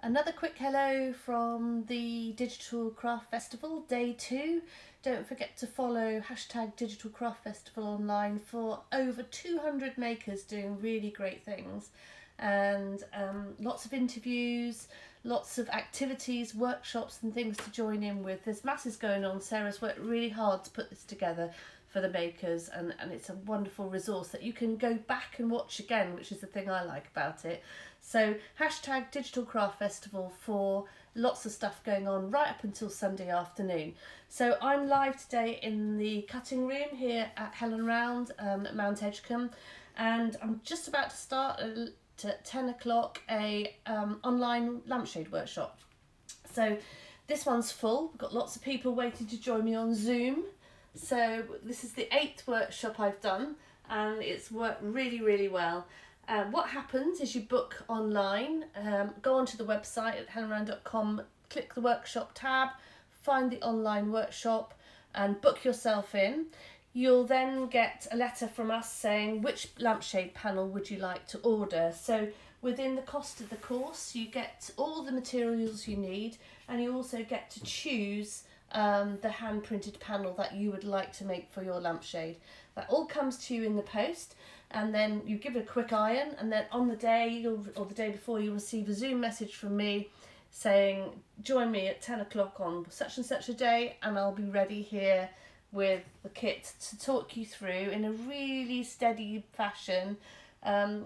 Another quick hello from the Digital Craft Festival, day two. Don't forget to follow hashtag Digital Craft Festival online for over 200 makers doing really great things and um, lots of interviews, lots of activities, workshops and things to join in with. There's masses going on. Sarah's worked really hard to put this together for the makers and, and it's a wonderful resource that you can go back and watch again, which is the thing I like about it. So hashtag Digital Craft Festival for lots of stuff going on right up until Sunday afternoon. So I'm live today in the cutting room here at Helen Round um, at Mount Edgcumbe and I'm just about to start at 10 o'clock a um, online lampshade workshop. So this one's full, we've got lots of people waiting to join me on Zoom so this is the eighth workshop I've done and it's worked really, really well. Um, what happens is you book online, um, go onto the website at helenround.com, click the workshop tab, find the online workshop and book yourself in. You'll then get a letter from us saying which lampshade panel would you like to order. So within the cost of the course you get all the materials you need and you also get to choose um, the hand printed panel that you would like to make for your lampshade. That all comes to you in the post and then you give it a quick iron and then on the day or the day before you receive a Zoom message from me saying join me at 10 o'clock on such and such a day and I'll be ready here with the kit to talk you through in a really steady fashion um,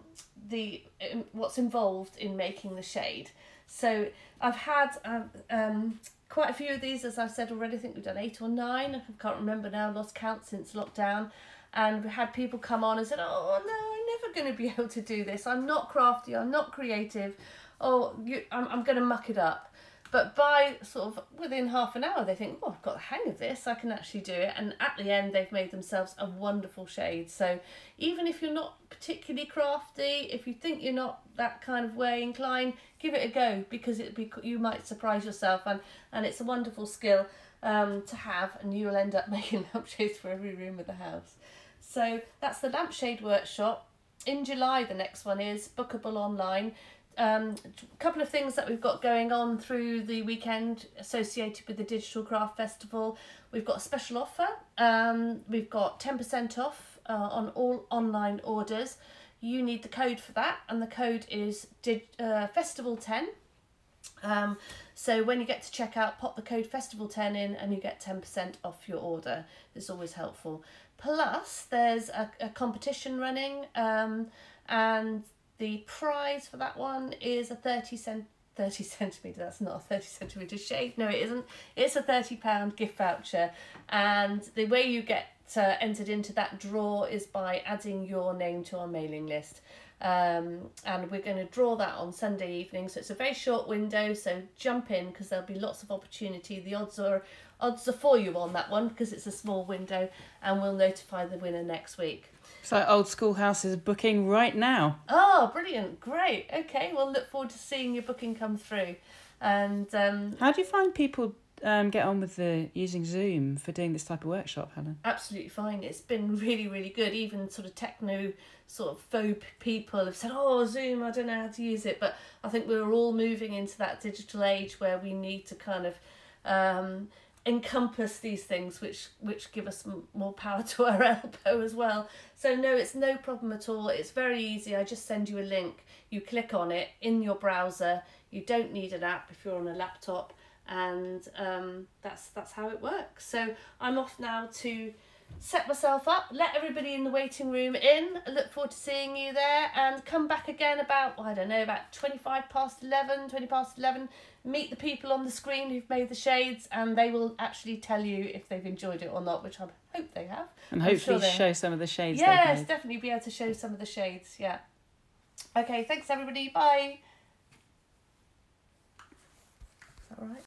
the um, what's involved in making the shade. So I've had um, um quite a few of these, as I've said already, I think we've done eight or nine, I can't remember now, lost count since lockdown. And we had people come on and said, oh no, I'm never going to be able to do this. I'm not crafty, I'm not creative. Oh, you, I'm, I'm going to muck it up. But by sort of within half an hour, they think, oh, I've got the hang of this, I can actually do it. And at the end, they've made themselves a wonderful shade. So even if you're not particularly crafty, if you think you're not that kind of way inclined, give it a go because it be you might surprise yourself and, and it's a wonderful skill um, to have and you'll end up making lampshades for every room of the house. So that's the lampshade workshop. In July, the next one is bookable online um, a couple of things that we've got going on through the weekend associated with the Digital Craft Festival. We've got a special offer. Um, we've got 10% off uh, on all online orders. You need the code for that, and the code is uh, Festival10. Um, so when you get to check out, pop the code Festival10 in and you get 10% off your order. It's always helpful. Plus, there's a, a competition running um, and the prize for that one is a 30 cent 30 centimetre, that's not a 30 centimetre shade, no it isn't, it's a 30 pound gift voucher and the way you get uh, entered into that draw is by adding your name to our mailing list. Um, and we're going to draw that on Sunday evening so it's a very short window so jump in because there'll be lots of opportunity. The odds are odds are for you on that one because it's a small window and we'll notify the winner next week. So Old Schoolhouse is booking right now. Oh, brilliant! Great. Okay, well, look forward to seeing your booking come through. And um, how do you find people um, get on with the using Zoom for doing this type of workshop, Helen? Absolutely fine. It's been really, really good. Even sort of techno sort of faux people have said, "Oh, Zoom, I don't know how to use it," but I think we're all moving into that digital age where we need to kind of um, encompass these things which which give us more power to our elbow as well. So no it's no problem at all. It's very easy. I just send you a link. You click on it in your browser. You don't need an app if you're on a laptop. And um, that's that's how it works. So i'm off now to set myself up, let everybody in the waiting room in. I look forward to seeing you there and come back again about, I don't know, about 25 past 11, 20 past 11. Meet the people on the screen who've made the shades and they will actually tell you if they've enjoyed it or not, which I hope they have. And hopefully sure show some of the shades. Yes, definitely be able to show some of the shades, yeah. Okay, thanks everybody. Bye. Is that right?